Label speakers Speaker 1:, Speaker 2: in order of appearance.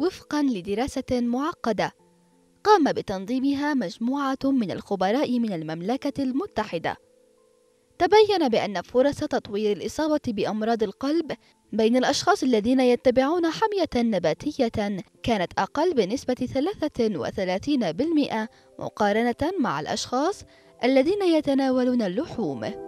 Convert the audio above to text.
Speaker 1: وفقا لدراسة معقدة. قام بتنظيمها مجموعة من الخبراء من المملكة المتحدة. تبين بأن فرص تطوير الإصابة بأمراض القلب بين الأشخاص الذين يتبعون حمية نباتية كانت أقل بنسبة 33% مقارنة مع الأشخاص الذين يتناولون اللحوم.